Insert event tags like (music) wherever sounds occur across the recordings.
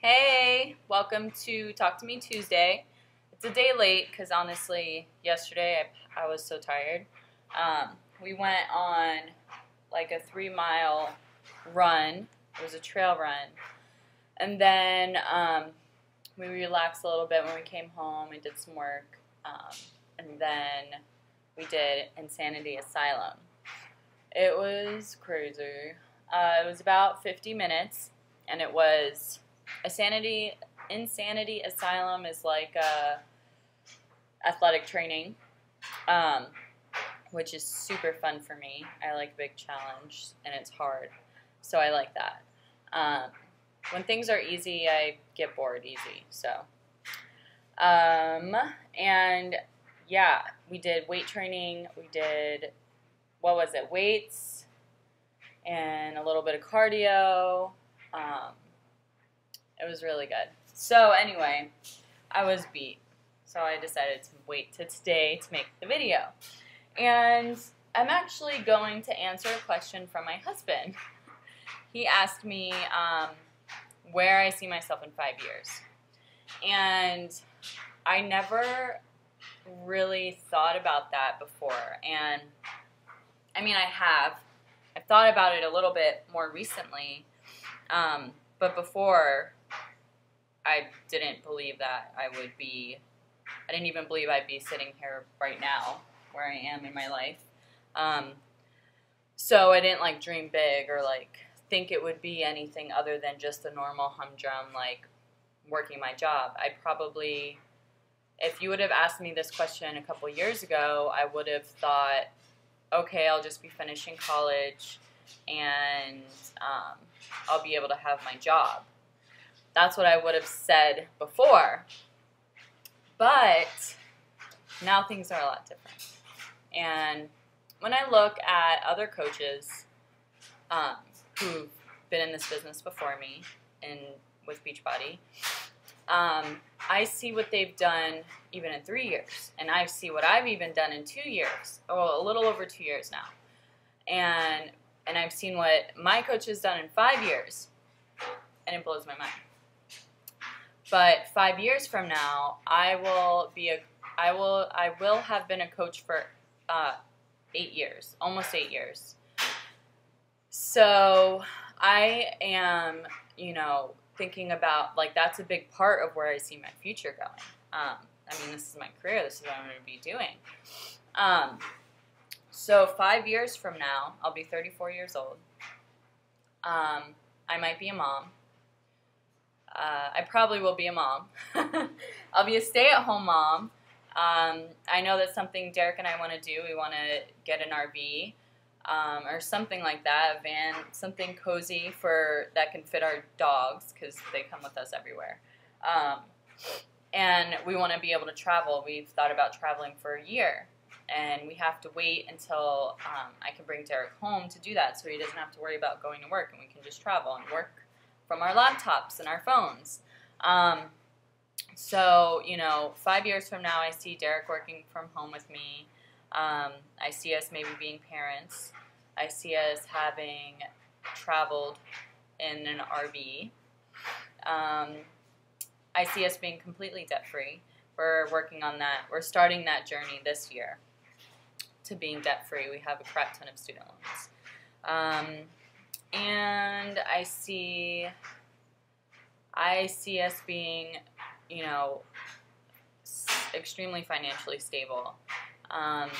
Hey, welcome to Talk to Me Tuesday. It's a day late because honestly, yesterday I, I was so tired. Um, we went on like a three mile run, it was a trail run. And then um, we relaxed a little bit when we came home. We did some work. Um, and then we did Insanity Asylum. It was crazy. Uh, it was about 50 minutes, and it was Insanity Insanity Asylum is like a athletic training, um, which is super fun for me. I like big challenge, and it's hard, so I like that. Um, when things are easy, I get bored easy. So, um, and yeah, we did weight training. We did what was it? Weights and a little bit of cardio. Um, it was really good. So anyway, I was beat. So I decided to wait to today to make the video. And I'm actually going to answer a question from my husband. He asked me um, where I see myself in five years. And I never really thought about that before. And I mean, I have. I've thought about it a little bit more recently. Um, but before, I didn't believe that I would be, I didn't even believe I'd be sitting here right now where I am in my life. Um, so I didn't like dream big or like think it would be anything other than just a normal humdrum, like working my job. I probably, if you would have asked me this question a couple years ago, I would have thought, okay, I'll just be finishing college and um, I'll be able to have my job. That's what I would have said before. But now things are a lot different. And when I look at other coaches um, who've been in this business before me and with Beachbody, um, I see what they've done even in three years, and I see what I've even done in two years, well, a little over two years now, and and I've seen what my coach has done in five years, and it blows my mind. But five years from now, I will be a, I will, I will have been a coach for uh, eight years, almost eight years. So I am, you know, thinking about like that's a big part of where I see my future going. Um, I mean, this is my career. This is what I'm going to be doing. Um, so five years from now, I'll be 34 years old. Um, I might be a mom. Uh, I probably will be a mom. (laughs) I'll be a stay-at-home mom. Um, I know that's something Derek and I want to do. We want to get an RV um, or something like that, a van, something cozy for that can fit our dogs because they come with us everywhere. Um, and we want to be able to travel. We've thought about traveling for a year, and we have to wait until um, I can bring Derek home to do that, so he doesn't have to worry about going to work, and we can just travel and work from our laptops and our phones. Um, so, you know, five years from now, I see Derek working from home with me. Um, I see us maybe being parents. I see us having traveled in an RV. Um, I see us being completely debt free. We're working on that. We're starting that journey this year to being debt free. We have a crap ton of student loans. Um, and I see I see us being, you know, extremely financially stable. Um,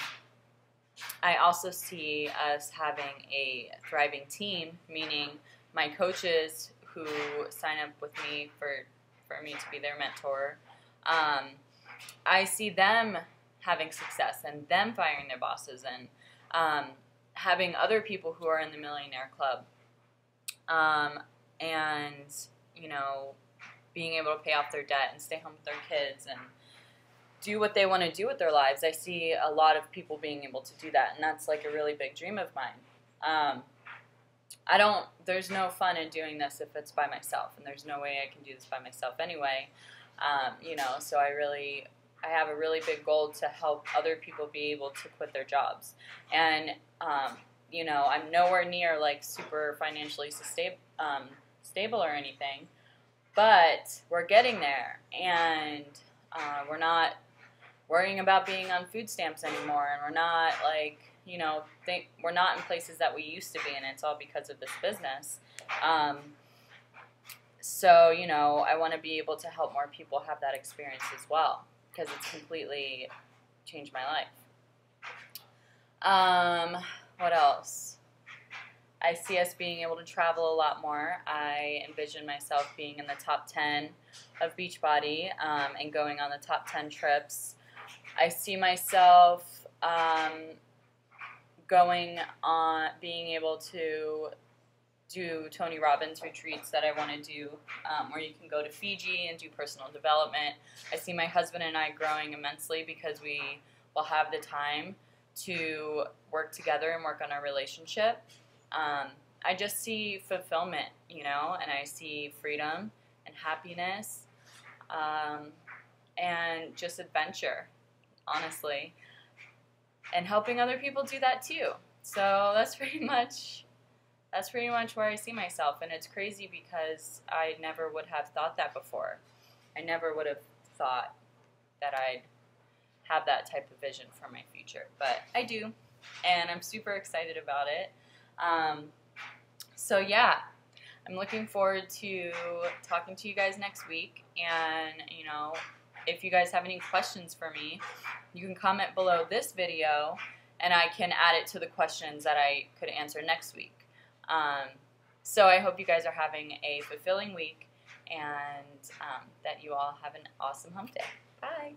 I also see us having a thriving team, meaning my coaches who sign up with me for for me to be their mentor. Um, I see them having success and them firing their bosses and um, having other people who are in the millionaire club um, and you know being able to pay off their debt and stay home with their kids and do what they want to do with their lives. I see a lot of people being able to do that, and that's like a really big dream of mine. Um, I don't. There's no fun in doing this if it's by myself, and there's no way I can do this by myself anyway. Um, you know, so I really, I have a really big goal to help other people be able to quit their jobs, and um, you know, I'm nowhere near like super financially stable, um, stable or anything, but we're getting there, and uh, we're not worrying about being on food stamps anymore, and we're not like you know think we're not in places that we used to be, and it's all because of this business. Um, so you know, I want to be able to help more people have that experience as well because it's completely changed my life. Um, what else? I see us being able to travel a lot more. I envision myself being in the top 10 of Beachbody um, and going on the top 10 trips. I see myself um, going on, being able to do Tony Robbins retreats that I want to do, um, where you can go to Fiji and do personal development. I see my husband and I growing immensely because we will have the time to work together and work on our relationship. Um, I just see fulfillment, you know, and I see freedom and happiness um, and just adventure, honestly, and helping other people do that too. So that's (laughs) pretty much that's pretty much where I see myself, and it's crazy because I never would have thought that before. I never would have thought that I'd have that type of vision for my future, but I do, and I'm super excited about it. Um, so yeah, I'm looking forward to talking to you guys next week. And you know, if you guys have any questions for me, you can comment below this video, and I can add it to the questions that I could answer next week. Um, so I hope you guys are having a fulfilling week, and um, that you all have an awesome hump day. Bye.